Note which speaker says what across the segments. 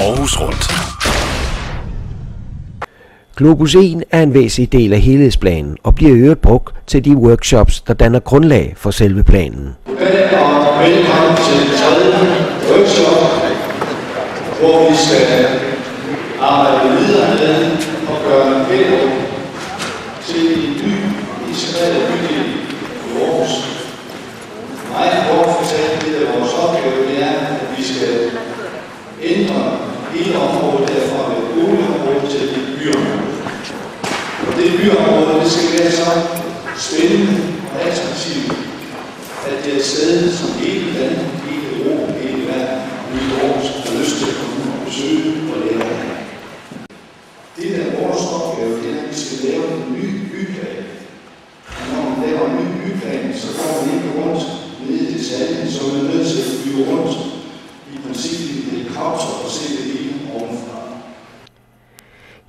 Speaker 1: Aarhus Rundt.
Speaker 2: Globus 1 er en væsentlig del af helhedsplanen og bliver i øvrigt brugt til de workshops, der danner grundlag for selve planen.
Speaker 3: Velkommen til tredje workshop, hvor vi skal arbejde videre med at gøre Gellerup til en ny integreret bydel i Aarhus. Meget kort fortalt, det er vores opgave, det er, at vi skal ændre hele området derfra med et boligområde til et byområde. Og det er så spændende og attraktivt, at det er et sted, som hele landet, hele Europa, hele verden, hele Aarhus har lyst til at komme og besøge og lære af. Det der er vores opgave, det er, at vi skal lave en ny byplan. Og når man laver en ny byplan, så går man ikke rundt nede i detaljen, så man er nødt til at flyve rundt i princippet i helikopter og se det hele ovenfra.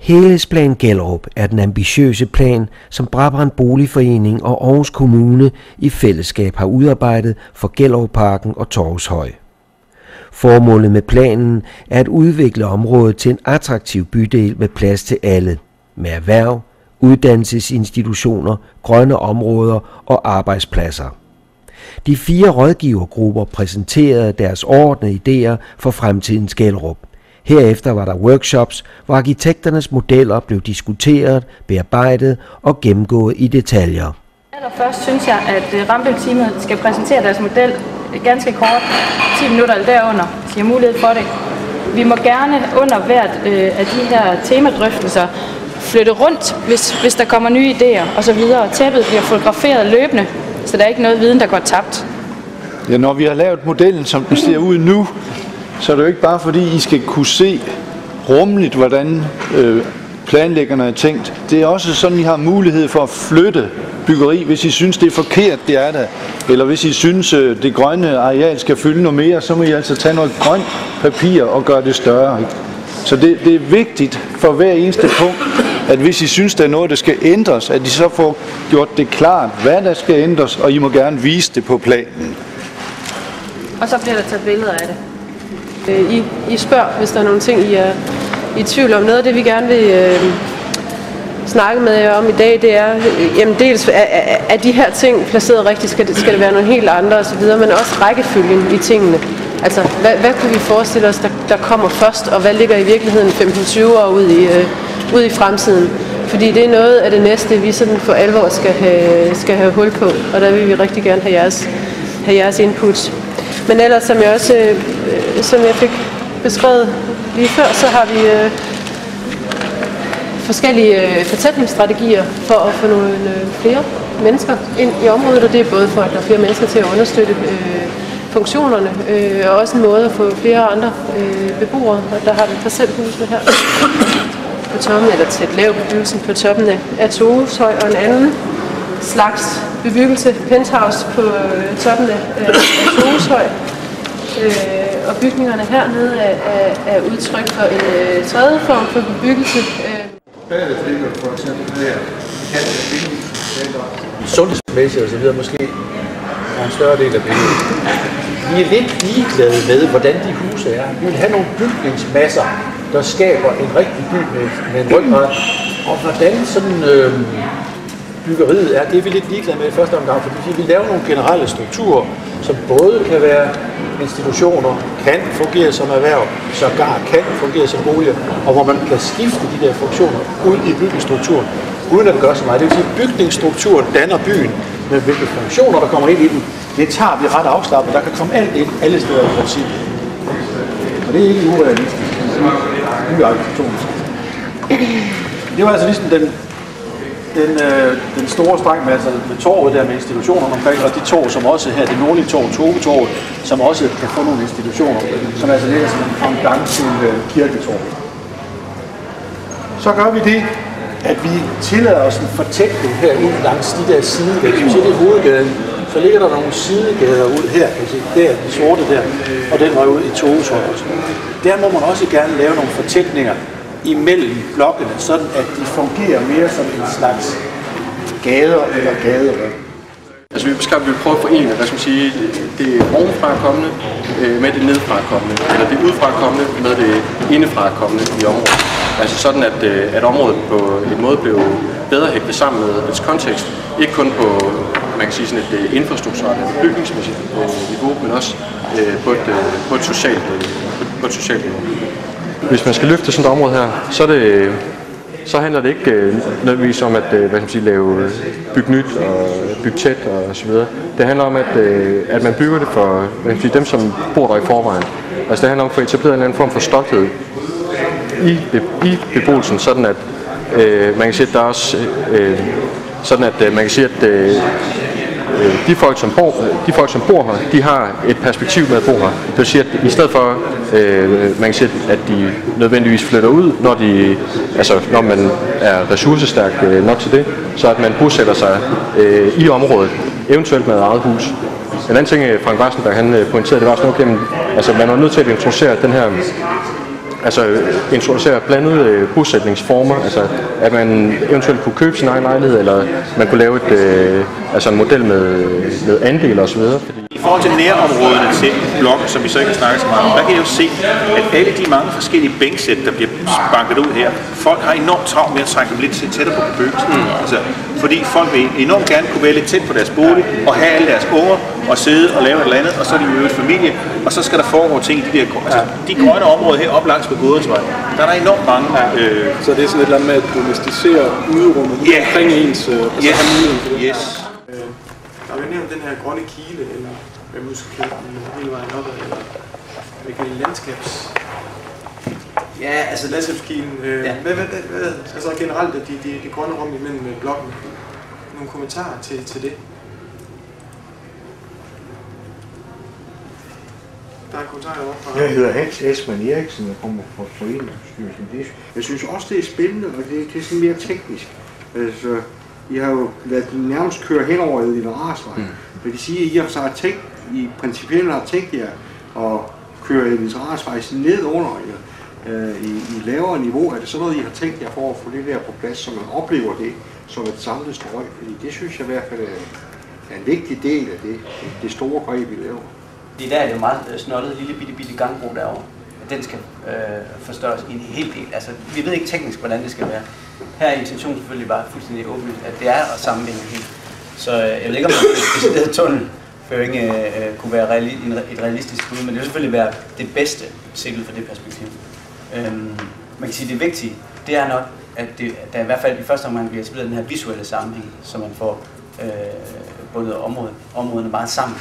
Speaker 2: Helhedsplan Gellerup er den ambitiøse plan, som Brabrand Boligforening og Aarhus Kommune i fællesskab har udarbejdet for Gellerupparken og Torvshøj. Formålet med planen er at udvikle området til en attraktiv bydel med plads til alle, med erhverv, uddannelsesinstitutioner, grønne områder og arbejdspladser. De fire rådgivergrupper præsenterede deres ordnede idéer for fremtidens Gellerup. Herefter var der workshops, hvor arkitekternes modeller blev diskuteret, bearbejdet og gennemgået i detaljer.
Speaker 4: Allerførst synes jeg, at øh, Rambøl-teamet skal præsentere deres model ganske kort, 10 minutter eller derunder, så jeg har mulighed for det. Vi må gerne under hvert øh, af de her temadrøftelser flytte rundt, hvis, hvis der kommer nye idéer osv. Tæppet bliver fotograferet løbende, så der er ikke noget viden, der går tabt.
Speaker 5: Ja, når vi har lavet modellen, som den ser ud nu, så er det jo ikke bare fordi, I skal kunne se rummeligt, hvordan øh, planlæggerne er tænkt. Det er også sådan, I har mulighed for at flytte byggeri, hvis I synes, det er forkert, det er der. Eller hvis I synes, øh, det grønne areal skal fylde noget mere, så må I altså tage noget grønt papir og gøre det større. Ikke? Så det, det er vigtigt for hver eneste punkt, at hvis I synes, der er noget, der skal ændres, at I så får gjort det klart, hvad der skal ændres, og I må gerne vise det på planen.
Speaker 4: Og så bliver der taget billeder af det.
Speaker 6: Øh, I, I spørger, hvis der er nogle ting, I er i tvivl om. Noget af det, vi gerne vil øh, snakke med jer om i dag, det er, øh, jamen dels er, er, er de her ting placeret rigtigt, skal det, skal det være nogle helt andre osv., men også rækkefølgen i tingene. Altså, hvad, hvad kunne vi forestille os, der, der kommer først, og hvad ligger i virkeligheden 15-20 år ud i, øh, ud i fremtiden? Fordi det er noget af det næste, vi sådan for alvor skal have, skal have hul på, og der vil vi rigtig gerne have jeres, have jeres input. Men ellers, som jeg også øh, Øh, som jeg fik beskrevet lige før, så har vi øh, forskellige øh, fortætningsstrategier for at få nogle øh, flere mennesker ind i området, og det er både for, at der er flere mennesker til at understøtte øh, funktionerne, øh, og også en måde at få flere andre øh, beboere. Og der har vi parcelhusene her på toppen, eller til et lav bebyggelsen på toppen af, af og en anden slags bebyggelse, penthouse på øh, toppen af, af Torushøj. Øh, og bygningerne hernede er, er, er udtryk for en øh, tredje form for bebyggelse. Øh.
Speaker 7: Badeflikker for eksempel her, kan sundhedsmæssigt og så videre måske er en større del af billedet. Vi er lidt ligeglade med, hvordan de huse er. Vi vil have nogle bygningsmasser, der skaber en rigtig by med, med en ryggrad. Og hvordan sådan øh, byggeriet er, det er vi lidt ligeglade med i første omgang, fordi vi laver nogle generelle strukturer, som både kan være institutioner, kan fungere som erhverv, sågar kan fungere som boliger, og hvor man kan skifte de der funktioner ud i bygningsstrukturen, uden at det gør så meget. Det vil sige, at bygningsstrukturen danner byen, men hvilke funktioner, der kommer ind i den, det tager vi ret afslappet. Der kan komme alt ind, alle steder i princippet. Og det er ikke urealistisk. Det er arkitektonisk. Det var altså ligesom den den, øh, den store streng med, altså med torvet der med institutionerne omkring, og de torv, som også her, det nordlige torv, Togetorvet, som også kan få nogle institutioner, som altså ligger som en gang til øh, kirketorvet. Så gør vi det, at vi tillader os en fortætning her ud langs de der sidegader. Hvis det er hovedgaden, så ligger der nogle sidegader ud her, altså der, den sorte der, og den var ud i Togetorvet. Der må man også gerne lave nogle fortætninger, imellem blokkene, sådan at de fungerer mere som en slags gader eller gaderum.
Speaker 1: Altså vi skal vi prøve at forene, hvad skal man sige, det ovenfra kommende øh, med det nedfra kommende, eller det udefra kommende med det indefra kommende i området. Altså sådan, at, øh, at området på en måde blev bedre hægtet sammen med dets kontekst. Ikke kun på man kan sige sådan et øh, infrastrukturelt og bygningsmæssigt niveau, men også på, et, på et socialt på et socialt niveau. Hvis man skal løfte sådan et område her, så er det så handler det ikke øh, nødvendigvis om at øh, hvad skal man sige, lave øh, bygge nyt og bygge tæt og så videre. Det handler om, at, øh, at man bygger det for hvad skal sige, dem, som bor der i forvejen. Altså det handler om at få etableret en eller anden form for stolthed i, i beboelsen, sådan at øh, man kan sige, at der er også øh, sådan at øh, man kan sige, at øh, Øh, de folk, som bor, de folk, som bor her, de har et perspektiv med at bo her. Det vil sige, at i stedet for, øh, man kan sige, at de nødvendigvis flytter ud, når, de, altså, når man er ressourcestærk øh, nok til det, så at man bosætter sig øh, i området, eventuelt med eget hus. En anden ting, øh, Frank Weisenberg han øh, pointerede, det var sådan, okay, altså man er nødt til at introducere den her altså introducere blandede øh, bosætningsformer, altså at man eventuelt kunne købe sin egen lejlighed, eller man kunne lave et, øh, altså en model med, med andel osv. Fordi...
Speaker 8: I forhold til nærområderne til blokken, som vi så ikke har snakket så meget om, der kan jeg jo se, at alle de mange forskellige bænksæt, der bliver banket ud her, folk har enormt travlt med at trække dem lidt tættere på bebyggelsen. Mm. Altså, fordi folk vil enormt gerne kunne være lidt tæt på deres bolig, og have alle deres unger, og sidde og lave et eller andet, og så er de jo et familie, og så skal der foregå ting i de der altså, de grønne områder her op langs med Godensvej. Der er der enormt mange. Ja. Øh,
Speaker 9: så det er sådan et eller andet med at domesticere udrummet yeah. omkring ens, øh, og så
Speaker 8: yes.
Speaker 9: have muligheden for det.
Speaker 8: Yes.
Speaker 9: Øh, der er jo nævnt den her grønne kile, eller hvad man skal kalde den, hele vejen op, eller hvad kan landskabs... Ja, altså landskabskilen. Øh, ja. hvad, hvad, hvad, hvad, altså generelt de, de, de grønne rum imellem øh, blokken. Nogle kommentarer til, til det? Der er kommentarer overfra.
Speaker 10: Jeg hedder Hans Esman Eriksen og kommer fra Foreningsstyrelsen. Jeg synes også, det er spændende, og det, det er sådan mere teknisk. Altså, I har jo ladet nærmest køre hen over Edvin Rarsvej. Mm. Vil det sige, at I har så har tænkt, I principielt har tænkt jer at køre Edvin Rarsvej ned under jer øh, i, i lavere niveau? Er det sådan noget, I har tænkt jer for at få det der på plads, så man oplever det som et samlet strøg? Fordi det synes jeg i hvert fald er en vigtig del af det, det store greb, vi laver.
Speaker 11: Fordi der er det jo meget øh, snottet lille bitte bitte gangbro derovre. Den skal øh, forstørres i en hel del. Altså, vi ved ikke teknisk, hvordan det skal være. Her er intentionen selvfølgelig bare fuldstændig åbenlyst, at det er at sammenligne helt. Så øh, jeg ved ikke, om det tunnelføring øh, øh, kunne være reali et realistisk bud, men det vil selvfølgelig være det bedste set for det perspektiv. Øhm, man kan sige, at det vigtige, det er nok, at, det, at der i hvert fald i første omgang bliver etableret den her visuelle sammenhæng, så man får øh, bundet området, områderne meget sammen